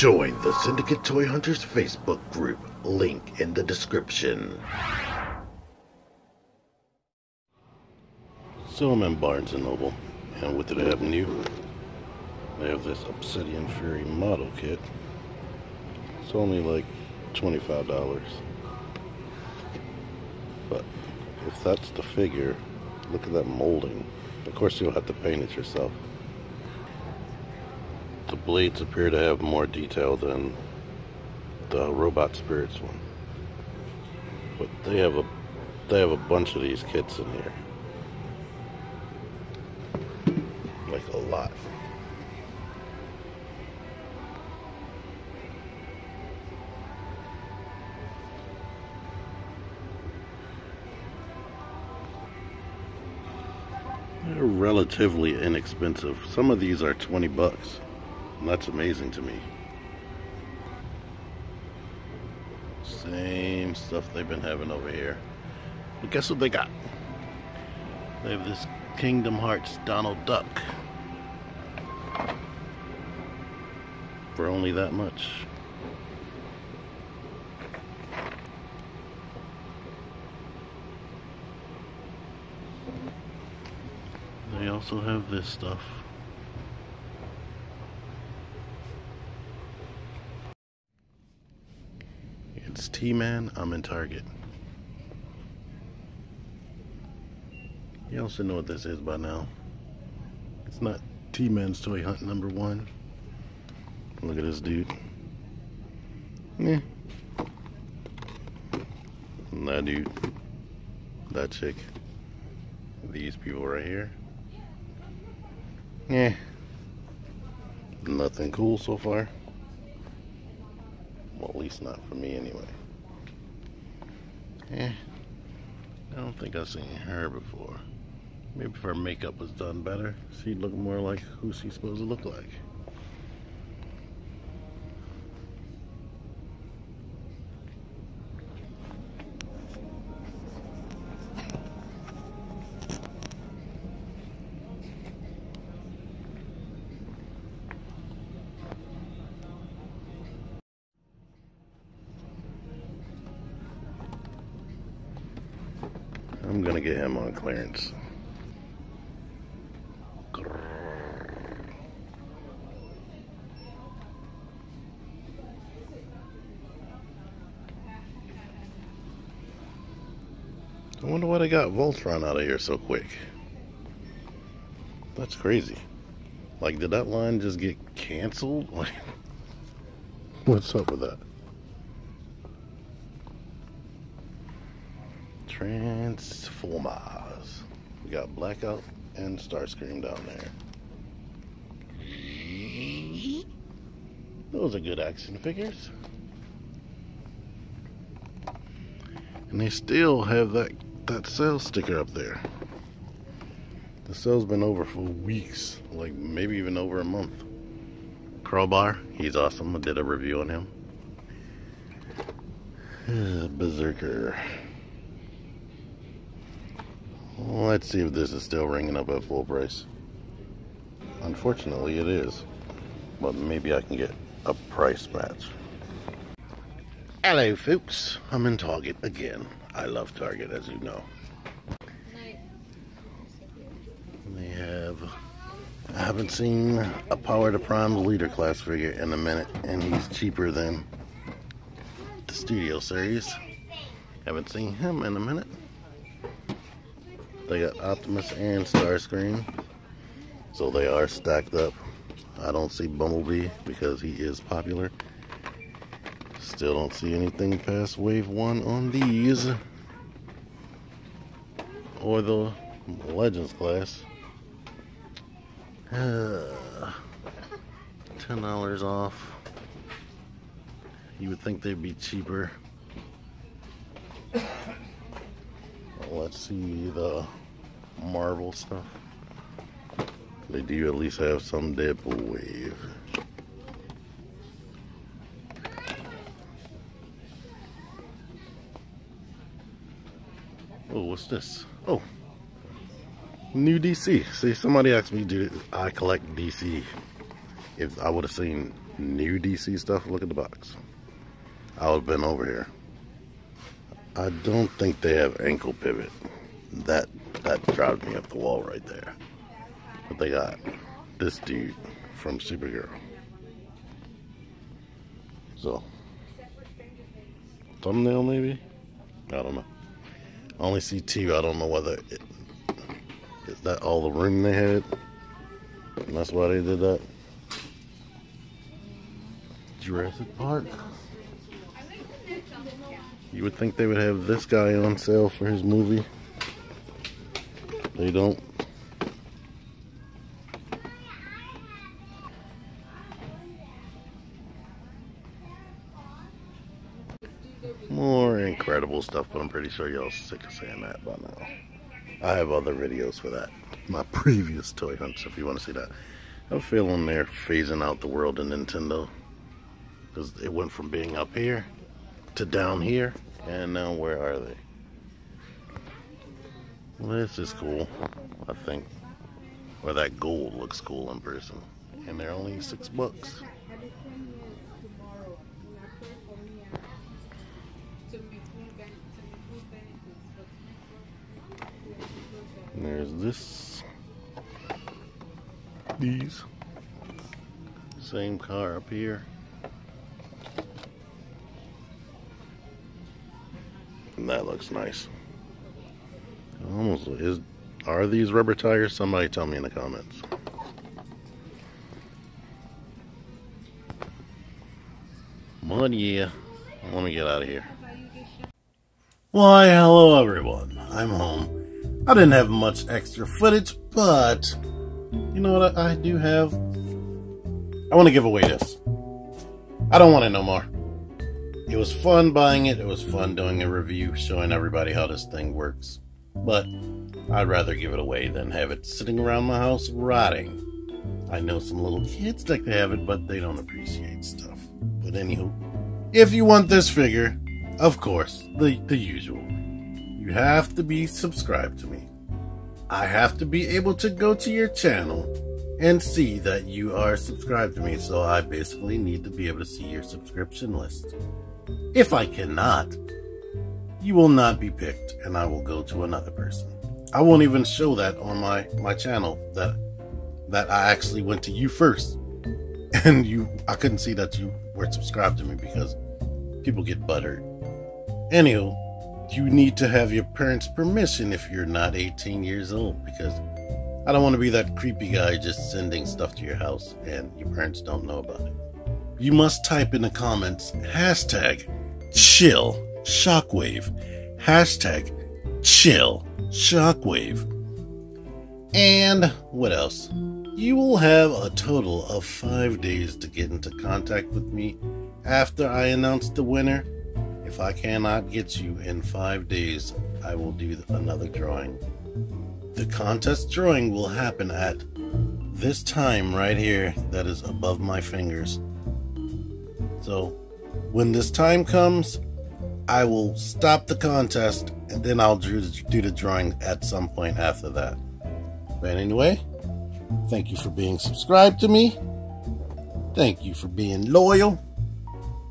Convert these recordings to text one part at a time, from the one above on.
Join the Syndicate Toy Hunters Facebook group. Link in the description. So I'm in Barnes & Noble, and what do they have new? They have this Obsidian Fury model kit. It's only like $25. But if that's the figure, look at that molding. Of course you'll have to paint it yourself. Blades appear to have more detail than the Robot Spirits one. But they have a they have a bunch of these kits in here. Like a lot. They're relatively inexpensive. Some of these are 20 bucks. That's amazing to me. Same stuff they've been having over here. But guess what they got? They have this Kingdom Hearts Donald Duck. For only that much. They also have this stuff. It's T-Man, I'm in Target. You all should know what this is by now. It's not T-Man's Toy Hunt number one. Look at this dude. Yeah. That dude. That chick. These people right here. Yeah. Nothing cool so far. Well, at least not for me anyway. Yeah. I don't think I've seen her before. Maybe if her makeup was done better, she'd look more like who she's supposed to look like. I'm gonna get him on clearance. I wonder why they got Voltron out of here so quick. That's crazy. Like, did that line just get canceled? Like, what's up with that? Transformers. We got Blackout and Starscream down there. Those are good action figures. And they still have that, that sales sticker up there. The sale's been over for weeks, like maybe even over a month. Crowbar, he's awesome. I did a review on him. Berserker. Let's see if this is still ringing up at full price. Unfortunately, it is. But maybe I can get a price match. Hello, folks. I'm in Target again. I love Target, as you know. They have... I haven't seen a Power to Prime leader class figure in a minute, and he's cheaper than the Studio Series. Haven't seen him in a minute. They got Optimus and Starscream. So they are stacked up. I don't see Bumblebee because he is popular. Still don't see anything past wave one on these. Or the Legends class. $10 off. You would think they'd be cheaper. Let's see the Marvel stuff. They do at least have some Deadpool wave. Oh, what's this? Oh, new DC. See, somebody asked me, do I collect DC? if I would have seen new DC stuff, look at the box. I would have been over here. I don't think they have ankle pivot. That that drives me up the wall right there. But they got this dude from Supergirl. So, thumbnail maybe? I don't know. I only see two. I don't know whether it, is that all the room they had, and that's why they did that. Jurassic Park. You would think they would have this guy on sale for his movie. They don't. More incredible stuff, but I'm pretty sure y'all sick of saying that by now. I have other videos for that. My previous toy hunts, if you want to see that. I have a feeling they're phasing out the world of Nintendo. Because it went from being up here to down here. And now where are they? Well, this is cool, I think. Or that gold looks cool in person. And they're only six bucks. And there's this. These. Same car up here. And that looks nice. Almost is are these rubber tires? Somebody tell me in the comments. Mud yeah. Let me get out of here. Why, hello everyone. I'm home. I didn't have much extra footage, but you know what I, I do have? I want to give away this. I don't want it no more. It was fun buying it. It was fun doing a review, showing everybody how this thing works. But I'd rather give it away than have it sitting around my house rotting. I know some little kids like to have it, but they don't appreciate stuff. But anywho, if you want this figure, of course, the, the usual. You have to be subscribed to me. I have to be able to go to your channel and see that you are subscribed to me, so I basically need to be able to see your subscription list. If I cannot, you will not be picked and I will go to another person. I won't even show that on my, my channel that that I actually went to you first. And you I couldn't see that you were subscribed to me because people get buttered. Anywho, you need to have your parents' permission if you're not 18 years old because I don't want to be that creepy guy just sending stuff to your house and your parents don't know about it. You must type in the comments hashtag chill shockwave hashtag chill shockwave and what else you will have a total of five days to get into contact with me after i announce the winner if I cannot get you in five days, I will do another drawing. The contest drawing will happen at this time right here that is above my fingers. So when this time comes, I will stop the contest and then I'll do, do the drawing at some point after that. But anyway, thank you for being subscribed to me. Thank you for being loyal.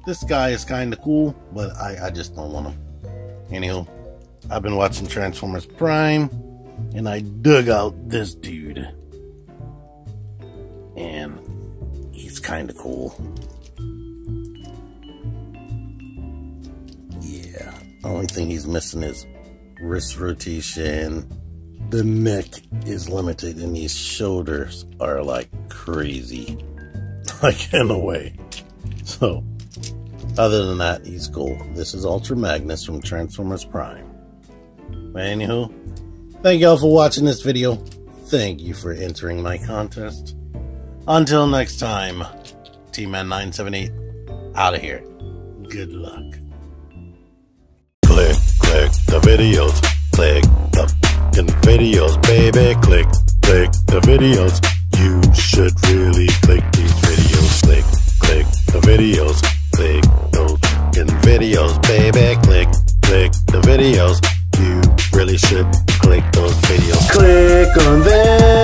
This guy is kind of cool, but I, I just don't want him. Anywho, I've been watching Transformers Prime, and I dug out this dude. And he's kind of cool. Only thing he's missing is wrist rotation. The neck is limited, and these shoulders are like crazy. Like in a way. So, other than that, he's cool. This is Ultra Magnus from Transformers Prime. But anywho, thank y'all for watching this video. Thank you for entering my contest. Until next time, T-Man978, out of here. Good luck. Videos. Click the videos, baby. Click, click the videos. You should really click these videos. Click, click the videos. Click those videos, baby. Click, click the videos. You really should click those videos. Click on them.